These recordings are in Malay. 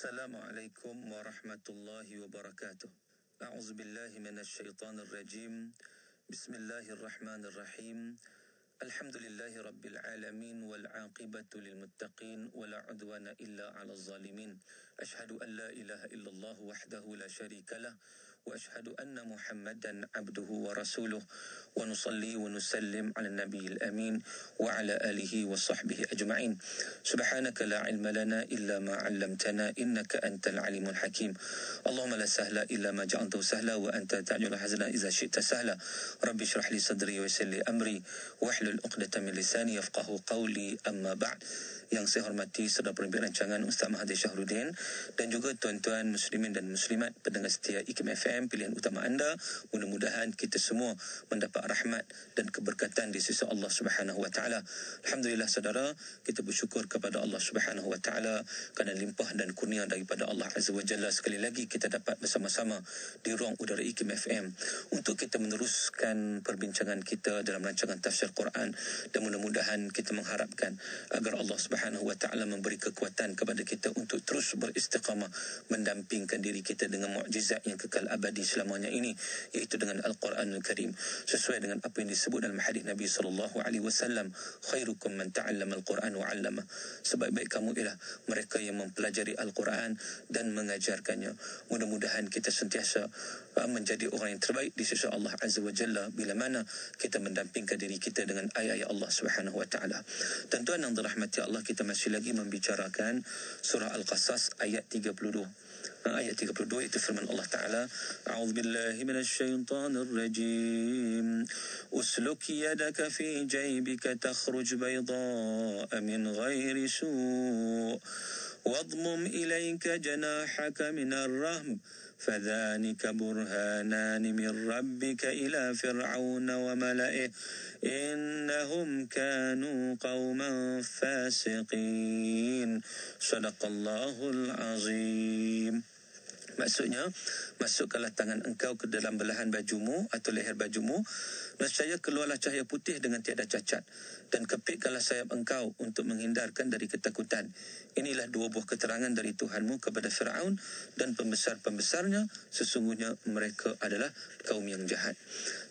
السلام عليكم ورحمة الله وبركاته. أعوذ بالله من الشيطان الرجيم. بسم الله الرحمن الرحيم. الحمد لله رب العالمين والعاقبة للمتقين ولا عدوان إلا على الظالمين. أشهد أن لا إله إلا الله وحده لا شريك له وأشهد أن محمدا عبده ورسوله ونصلي ونسلم على النبي الأمين وعلى آله وصحبه أجمعين. سبحانك لا علم لنا إلا ما علمتنا إنك أنت العليم الحكيم. اللهم لا سهل إلا ما جعلته سهلا وأنت تعجل الحزن إذا شئت سهلا. ربي اشرح لي صدري ويسر لي أمري واحلل عقدة من لساني يفقه قولي أما بعد. Yang saya hormati saudara pemimpin rancangan Ustaz Mahathir Syahruddin dan juga tuan-tuan muslimin dan muslimat pendengar setia IKIM FM pilihan utama anda mudah-mudahan kita semua mendapat rahmat dan keberkatan di sisi Allah Subhanahu wa taala. Alhamdulillah saudara kita bersyukur kepada Allah Subhanahu wa taala kerana limpah dan kurnia daripada Allah Azza wa Jalla. Sekali lagi kita dapat bersama-sama di ruang udara IKIM FM untuk kita meneruskan perbincangan kita dalam rancangan tafsir Quran. Dan mudah-mudahan kita mengharapkan agar Allah Subhanahu wa taala memberi kekuatan kepada kita untuk terus beristiqamah mendampingkan diri kita dengan mukjizat yang kekal abadi selamanya ini iaitu dengan Al-Quranul Karim. Sesuai dengan apa yang disebut dalam hadis Nabi sallallahu alaihi wasallam khairukum man ta'allama al-Quran wa 'allama sebaik-baik kamu ialah mereka yang mempelajari Al-Quran dan mengajarkannya. Mudah-mudahan kita sentiasa menjadi orang yang terbaik di sisi Allah Azza wa Jalla bila mana kita mendampingkan diri kita dengan ayat-ayat Allah Subhanahu wa taala tuan-tuan yang dirahmati Allah kita masih lagi membicarakan surah Al-Qasas ayat 32. Ayat 32 itu firman Allah Ta'ala A'udhu billahi minasyaitanir rajim Usluk yadaka fi jaybika takhruj bayda'a min ghairi su' واضمم إليك جناحك من الرهب فذلك برهانان من ربك إلى فرعون وملئه إنهم كانوا قوما فاسقين صدق الله العظيم Maksudnya, masukkanlah tangan engkau ke dalam belahan bajumu atau leher bajumu. Nescaya keluarlah cahaya putih dengan tiada cacat. Dan kepitkanlah sayap engkau untuk menghindarkan dari ketakutan. Inilah dua buah keterangan dari Tuhanmu kepada Fir'aun dan pembesar-pembesarnya. Sesungguhnya mereka adalah kaum yang jahat.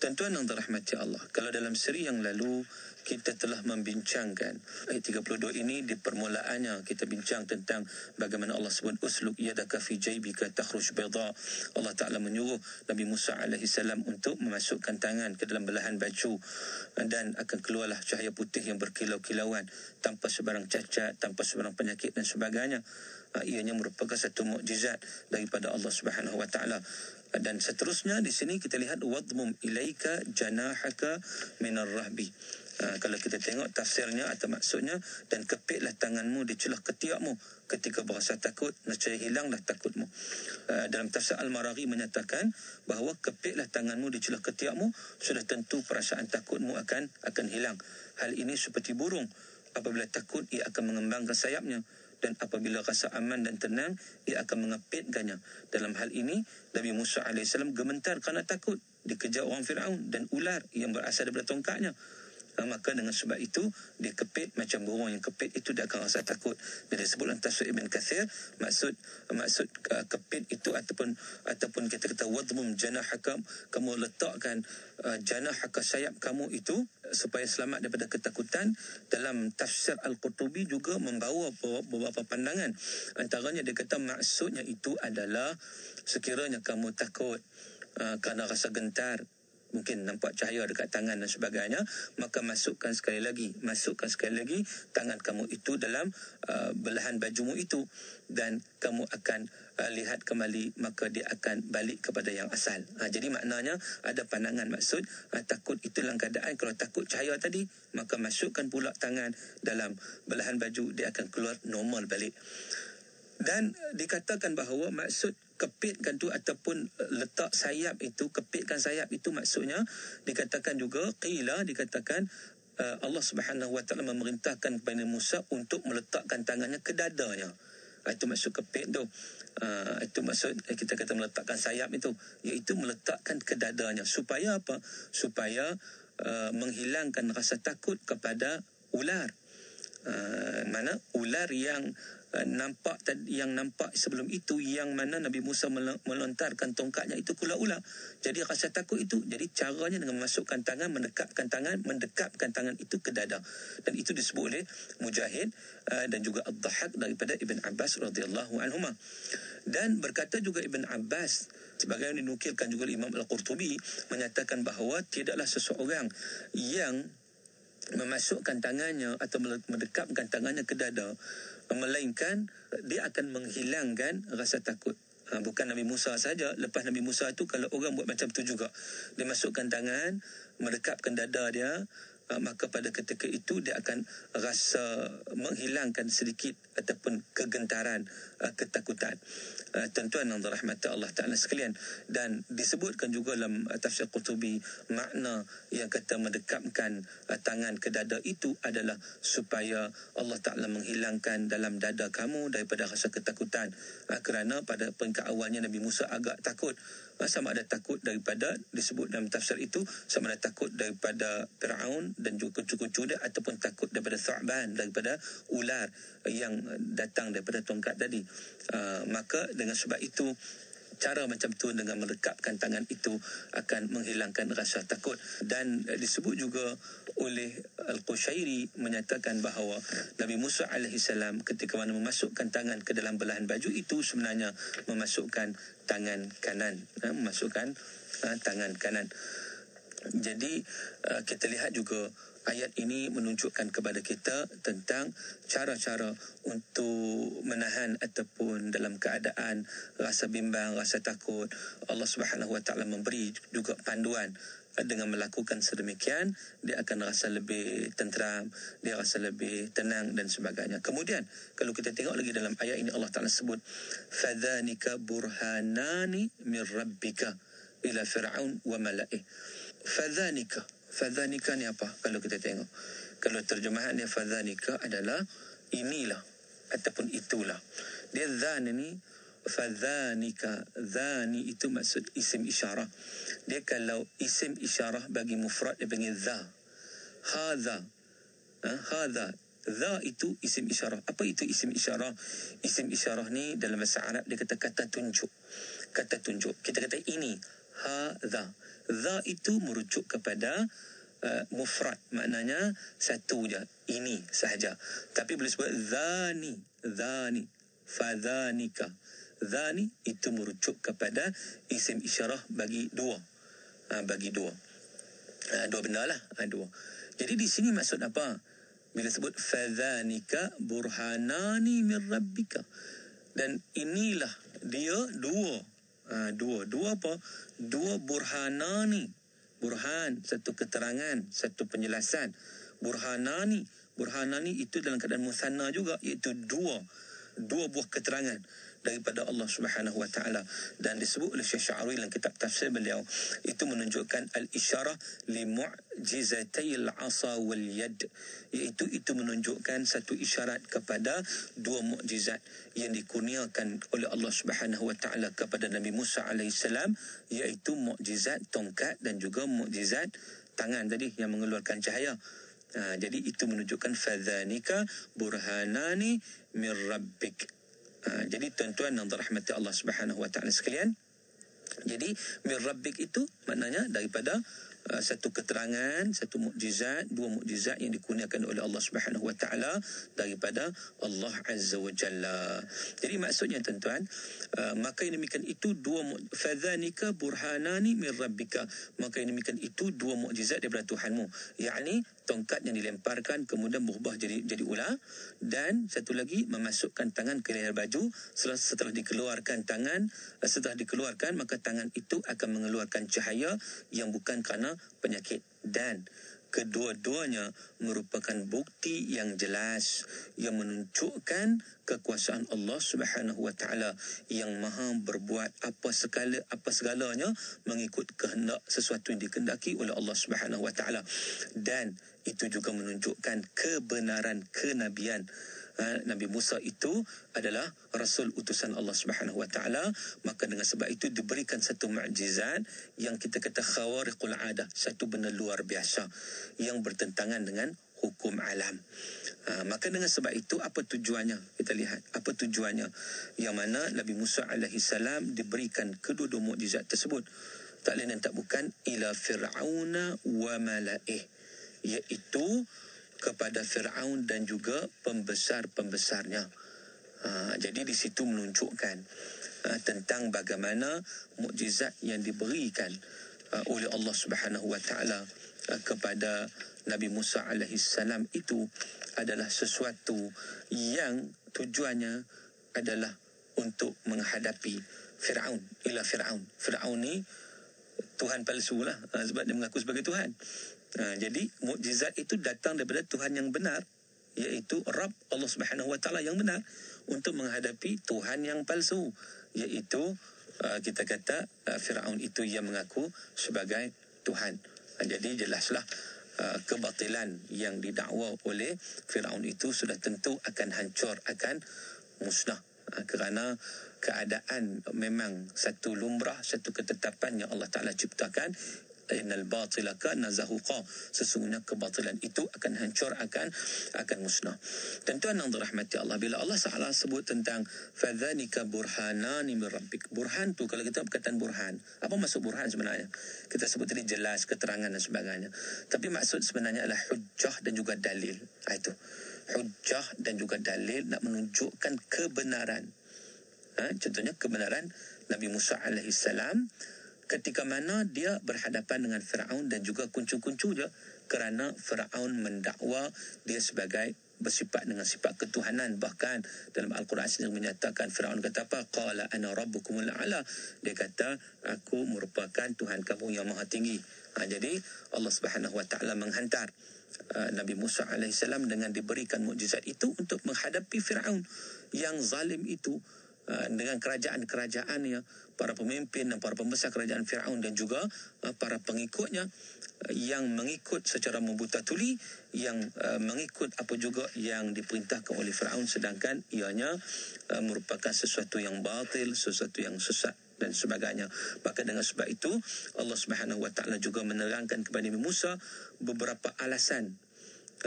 Tuan-tuan yang dirahmati Allah. Kalau dalam seri yang lalu, kita telah membincangkan. Ayat 32 ini di permulaannya kita bincang tentang bagaimana Allah sebut usluk yadaka fi jaybika takhruj bayda. Allah Taala menyuruh Nabi Musa alaihi salam untuk memasukkan tangan ke dalam belahan baju dan akan keluarlah cahaya putih yang berkilau-kilauan tanpa sebarang cacat tanpa sebarang penyakit dan sebagainya. Ianya merupakan satu mukjizat daripada Allah Subhanahu wa taala. Dan seterusnya di sini kita lihat wadmum ilaika janahaka minar rahbi Ha, kalau kita tengok tafsirnya atau maksudnya dan kepitlah tanganmu di celah ketiakmu. Ketika berasa takut nescaya hilanglah takutmu. Uh, dalam tafsir al-maraghi menyatakan bahawa kepitlah tanganmu di celah ketiakmu sudah tentu perasaan takutmu akan akan hilang. Hal ini seperti burung. Apabila takut ia akan mengembangkan sayapnya. Dan apabila rasa aman dan tenang ia akan mengepitkannya dalam hal ini Nabi Musa AS gemetar kerana takut. Dikejar orang Fir'aun dan ular yang berasal daripada tongkatnya maka dengan sebab itu dia kepit macam burung yang kepit itu dia akan rasa takut. Dia disebut dalam tafsir Ibn Kathir maksud maksud uh, kepit itu ataupun ataupun kita kata wadmum janahaka kamu letakkan uh, janahaka sayap kamu itu supaya selamat daripada ketakutan. Dalam tafsir Al-Qurtubi juga membawa beberapa pandangan. Antaranya dia kata maksudnya itu adalah sekiranya kamu takut uh, kerana rasa gentar mungkin nampak cahaya dekat tangan dan sebagainya maka masukkan sekali lagi masukkan sekali lagi tangan kamu itu dalam uh, belahan bajumu itu dan kamu akan uh, lihat kembali maka dia akan balik kepada yang asal. Ha, jadi maknanya ada pandangan maksud uh, takut itu dalam keadaan kalau takut cahaya tadi maka masukkan pula tangan dalam belahan baju dia akan keluar normal balik dan dikatakan bahawa maksud kepitkan tu ataupun letak sayap itu kepitkan sayap itu maksudnya dikatakan juga qila dikatakan uh, Allah Subhanahu wa taala memerintahkan kepada Musa untuk meletakkan tangannya ke dadanya. Uh, itu maksud kepit tu. Uh, itu maksud eh, kita kata meletakkan sayap itu. Iaitu meletakkan ke dadanya. Supaya apa? Supaya menghilangkan rasa takut kepada ular. Uh, mana? Ular yang nampak yang nampak sebelum itu yang mana Nabi Musa melontarkan tongkatnya itu kula-ula. Jadi rasa takut itu jadi caranya dengan memasukkan tangan mendekapkan tangan mendekapkan tangan itu ke dada. Dan itu disebut oleh Mujahid uh, dan juga Ad-Dhahak daripada Ibn Abbas radhiyallahu anhuma. Dan berkata juga Ibn Abbas sebagai yang dinukilkan juga Imam Al-Qurtubi menyatakan bahawa tidaklah seseorang yang memasukkan tangannya atau mendekapkan tangannya ke dada melainkan dia akan menghilangkan rasa takut. Ha, bukan Nabi Musa saja. Lepas Nabi Musa tu kalau orang buat macam tu juga dia masukkan tangan mendekapkan dada dia maka pada ketika itu dia akan rasa menghilangkan sedikit ataupun kegentaran uh, ketakutan. Uh, tuan-tuan yang dirahmati Allah Taala sekalian. Dan disebutkan juga dalam tafsir Qurtubi makna yang kata mendekapkan tangan ke dada itu adalah supaya Allah Taala menghilangkan dalam dada kamu daripada rasa ketakutan. Kerana pada peringkat awalnya Nabi Musa agak takut sama ada takut daripada disebut dalam tafsir itu sama ada takut daripada Firaun dan juga kucu-kucu dia ataupun takut daripada Thu'ban daripada ular yang datang daripada tongkat tadi. Uh, maka dengan sebab itu cara macam tu dengan melekapkan tangan itu akan menghilangkan rasa takut. Dan uh, disebut juga oleh Al-Qushairi menyatakan bahawa Nabi Musa AS ketika mana memasukkan tangan ke dalam belahan baju itu sebenarnya memasukkan tangan kanan uh, memasukkan uh, tangan kanan. Jadi uh, kita lihat juga ayat ini menunjukkan kepada kita tentang cara-cara untuk menahan ataupun dalam keadaan rasa bimbang, rasa takut. Allah Subhanahu Wa Taala memberi juga panduan dengan melakukan sedemikian dia akan rasa lebih tenteram, dia rasa lebih tenang dan sebagainya. Kemudian kalau kita tengok lagi dalam ayat ini Allah Taala sebut fadhanika burhanani min rabbika ila fir'aun wa mala'ih fadhanika fadhanika ni apa kalau kita tengok kalau terjemahan dia fadhanika adalah inilah ataupun itulah dia dhan ni fadhanika dhani itu maksud isim isyarah dia kalau isim isyarah bagi mufrad dia panggil dha hadha ha, hadha Dha itu isim isyarah. Apa itu isim isyarah? Isim isyarah ni dalam bahasa Arab dia kata kata tunjuk. Kata tunjuk. Kita kata ini. Hadha. Dha itu merujuk kepada uh, mufrad. Maknanya satu je. Ini sahaja. Tapi boleh sebut dhani. Dhani. Fadhanika. Dhani itu merujuk kepada isim isyarah bagi dua. Uh, bagi dua. Uh, dua benda lah. Uh, dua. Jadi di sini maksud apa? Bila sebut fadhanika burhanani min rabbika. Dan inilah dia dua Ha, dua. Dua apa? Dua burhanani. Burhan, satu keterangan, satu penjelasan. Burhanani. Burhanani itu dalam keadaan musanna juga, iaitu dua. Dua buah keterangan daripada Allah Subhanahu wa taala. Dan disebut oleh Syekh Sya'rawi dalam kitab tafsir beliau itu menunjukkan al-isyarah li mu'jizatayil asa wal yad. Iaitu itu menunjukkan satu isyarat kepada dua mukjizat yang dikurniakan oleh Allah Subhanahu wa taala kepada Nabi Musa alaihissalam iaitu mukjizat tongkat dan juga mukjizat tangan tadi yang mengeluarkan cahaya. Ha, jadi itu menunjukkan fadhanika burhanani min rabbik Ha, jadi tuan-tuan yang dirahmati Allah Subhanahu Wa Taala sekalian, jadi mir rabbik itu maknanya daripada uh, satu keterangan, satu mukjizat, dua mukjizat yang dikurniakan oleh Allah Subhanahu Wa Taala daripada Allah Azza wa Jalla. Jadi maksudnya tuan-tuan, uh, maka yang demikian itu dua fadhanika burhanani mir rabbika. Maka yang demikian itu dua mukjizat daripada Tuhanmu. yakni tongkat yang dilemparkan kemudian berubah jadi jadi ular. Dan satu lagi memasukkan tangan ke leher baju. Setelah setelah dikeluarkan tangan eh, setelah dikeluarkan maka tangan itu akan mengeluarkan cahaya yang bukan kerana penyakit. Dan kedua-duanya merupakan bukti yang jelas yang menunjukkan kekuasaan Allah Subhanahu wa taala yang maha berbuat apa segala apa segalanya mengikut kehendak sesuatu yang dikehendaki oleh Allah Subhanahu wa taala. Dan itu juga menunjukkan kebenaran kenabian ha, Nabi Musa itu adalah rasul utusan Allah Subhanahu wa taala maka dengan sebab itu diberikan satu mukjizat yang kita kata khawariqul adah satu benda luar biasa yang bertentangan dengan hukum alam. Ha, maka dengan sebab itu apa tujuannya? Kita lihat apa tujuannya yang mana Nabi Musa alaihi salam diberikan kedua-dua mukjizat tersebut. Tak lain dan tak bukan ila fir'auna wa mala'ih iaitu kepada Firaun dan juga pembesar-pembesarnya. Ha, jadi di situ menunjukkan ha, tentang bagaimana mukjizat yang diberikan ha, oleh Allah Subhanahu Wa Taala ha, kepada Nabi Musa alaihi salam itu adalah sesuatu yang tujuannya adalah untuk menghadapi Firaun ila Firaun. Firaun ni Tuhan palsu lah ha, sebab dia mengaku sebagai Tuhan. Ha, jadi mukjizat itu datang daripada Tuhan yang benar iaitu Rabb Allah Subhanahu Wa Taala yang benar untuk menghadapi Tuhan yang palsu iaitu uh, kita kata uh, Firaun itu yang mengaku sebagai Tuhan. Ha, jadi jelaslah Uh, kebatilan yang didakwa oleh Firaun itu sudah tentu akan hancur akan musnah uh, kerana keadaan memang satu lumrah satu ketetapan yang Allah Taala ciptakan innal batila kana zahuqa. Sesungguhnya kebatilan itu akan hancur akan akan musnah. Tuan yang dirahmati Allah bila Allah Taala sebut tentang fadzanika burhanan min rabbik. Burhan tu kalau kita berkaitan burhan apa maksud burhan sebenarnya? Kita sebut tadi jelas keterangan dan sebagainya. Tapi maksud sebenarnya adalah hujjah dan juga dalil. Ha, itu. Hujjah dan juga dalil nak menunjukkan kebenaran. Ha, contohnya kebenaran Nabi Musa alaihi salam ketika mana dia berhadapan dengan Firaun dan juga kuncu-kuncu dia kerana Firaun mendakwa dia sebagai bersifat dengan sifat ketuhanan. Bahkan dalam al-Quran sendiri menyatakan Firaun kata apa? Qala ana rabbukumul a'la. Dia kata aku merupakan tuhan kamu yang maha tinggi. Ha, jadi Allah Subhanahu wa taala menghantar uh, Nabi Musa alaihissalam dengan diberikan mukjizat itu untuk menghadapi Firaun. Yang zalim itu dengan kerajaan-kerajaannya para pemimpin dan para pembesar kerajaan Firaun dan juga uh, para pengikutnya uh, yang mengikut secara membuta tuli yang mengikut apa juga yang diperintahkan oleh Firaun sedangkan ianya merupakan sesuatu yang batil sesuatu yang sesat dan sebagainya. Maka dengan sebab itu Allah Subhanahu Wa Taala juga menerangkan kepada Nabi Musa beberapa alasan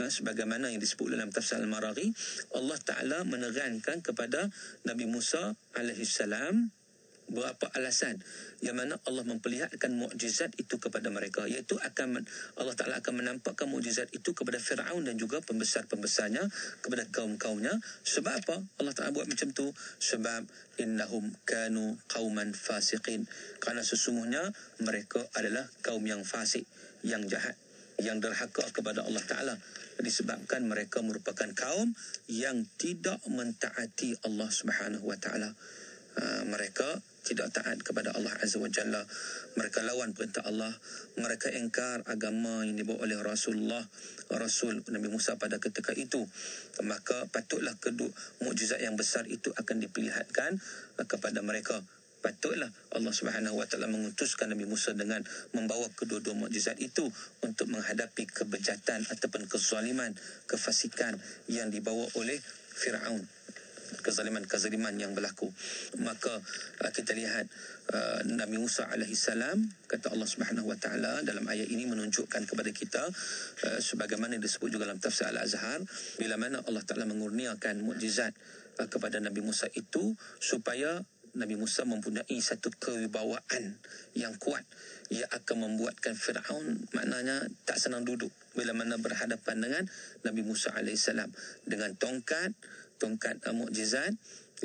sebagaimana yang disebut dalam tafsir Al-Maraghi Allah Taala menerangkan kepada Nabi Musa alaihi salam berapa alasan yang mana Allah memperlihatkan mukjizat itu kepada mereka iaitu akan Allah Taala akan menampakkan mukjizat itu kepada Firaun dan juga pembesar-pembesarnya kepada kaum-kaumnya. Sebab apa? Allah Taala buat macam tu? Sebab innahum kanu qauman fasiqin. Kerana sesungguhnya mereka adalah kaum yang fasik yang jahat yang derhaka kepada Allah Taala disebabkan mereka merupakan kaum yang tidak mentaati Allah Subhanahu wa taala uh, mereka tidak taat kepada Allah Azza wa Jalla. Mereka lawan perintah Allah. Mereka engkar agama yang dibawa oleh Rasulullah, Rasul Nabi Musa pada ketika itu. Maka patutlah kedua mukjizat yang besar itu akan diperlihatkan kepada mereka. Patutlah Allah Subhanahu Wa Taala mengutuskan Nabi Musa dengan membawa kedua-dua mukjizat itu untuk menghadapi kebejatan ataupun kezaliman, kefasikan yang dibawa oleh Firaun kezaliman-kezaliman yang berlaku. Maka uh, kita lihat uh, Nabi Musa alaihi salam kata Allah Subhanahu wa taala dalam ayat ini menunjukkan kepada kita uh, sebagaimana disebut juga dalam tafsir Al-Azhar bila mana Allah Taala mengurniakan mukjizat kepada Nabi Musa itu supaya Nabi Musa mempunyai satu kewibawaan yang kuat. Ia akan membuatkan Firaun maknanya tak senang duduk bila mana berhadapan dengan Nabi Musa alaihissalam dengan tongkat tongkat uh, mukjizat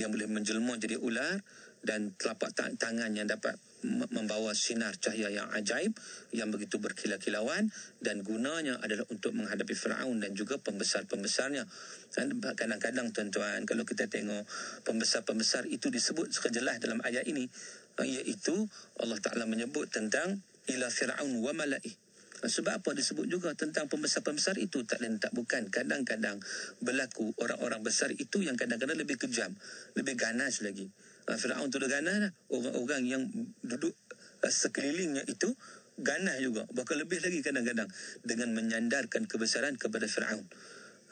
yang boleh menjelma jadi ular dan telapak tangan yang dapat membawa sinar cahaya yang ajaib yang begitu berkilau-kilauan dan gunanya adalah untuk menghadapi Firaun dan juga pembesar-pembesarnya. Dan kadang-kadang tuan-tuan kalau kita tengok pembesar-pembesar itu disebut sekejelas dalam ayat ini iaitu Allah Taala menyebut tentang ila Firaun wa malaih sebab apa disebut juga tentang pembesar-pembesar itu tak lain tak bukan. Kadang-kadang berlaku orang-orang besar itu yang kadang-kadang lebih kejam. Lebih ganas lagi. Uh, Fir'aun tu dah ganas lah. Orang-orang yang duduk uh, sekelilingnya itu ganas juga. Bahkan lebih lagi kadang-kadang. Dengan menyandarkan kebesaran kepada Fir'aun.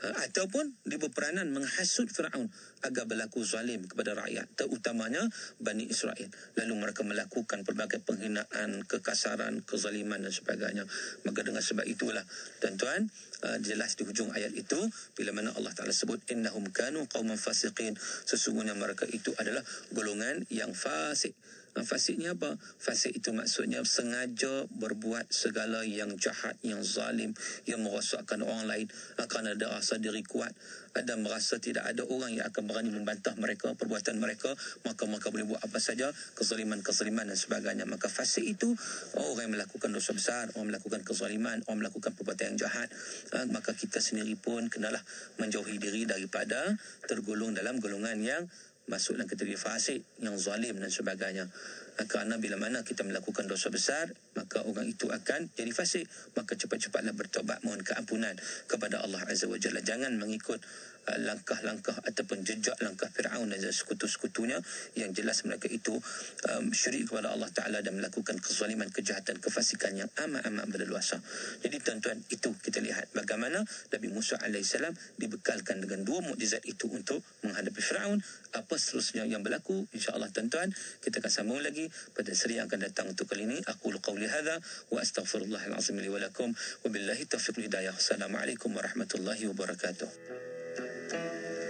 Uh, ataupun dia berperanan menghasut Firaun agar berlaku zalim kepada rakyat terutamanya Bani Israel. Lalu mereka melakukan pelbagai penghinaan kekasaran kezaliman dan sebagainya. Maka dengan sebab itulah tuan-tuan uh, jelas di hujung ayat itu bila mana Allah Taala sebut innahum kanu qauman fasiqin. Sesungguhnya mereka itu adalah golongan yang fasik Uh, fasik ni apa? Fasik itu maksudnya sengaja berbuat segala yang jahat, yang zalim, yang merosakkan orang lain akan ada rasa diri kuat dan merasa tidak ada orang yang akan berani membantah mereka, perbuatan mereka, maka mereka boleh buat apa saja, kezaliman-kezaliman dan sebagainya. Maka fasik itu orang yang melakukan dosa besar, orang melakukan kezaliman, orang melakukan perbuatan yang jahat, uh, maka kita sendiri pun kenalah menjauhi diri daripada tergolong dalam golongan yang masuk dalam kategori fasik yang zalim dan sebagainya. Kerana bila mana kita melakukan dosa besar maka orang itu akan jadi fasik maka cepat-cepatlah bertobat mohon keampunan kepada Allah Azza wa Jalla. Jangan mengikut langkah-langkah ataupun jejak langkah Firaun dan sekutu-sekutunya. Yang jelas mereka itu um, syirik kepada Allah Taala dan melakukan kezaliman kejahatan kefasikan yang amat-amat berleluasa. Jadi tuan-tuan itu kita lihat bagaimana Nabi Musa alaihissalam dibekalkan dengan dua mukjizat itu untuk menghadapi Firaun. Apa seterusnya yang berlaku insya-Allah tuan-tuan kita akan sambung lagi pada seri yang akan datang untuk kali ini. Aku qauli hadza wa astaghfirullahal azim li wa lakum. Wa billahi taufiq hidayah. Assalamualaikum warahmatullahi wabarakatuh Thank you.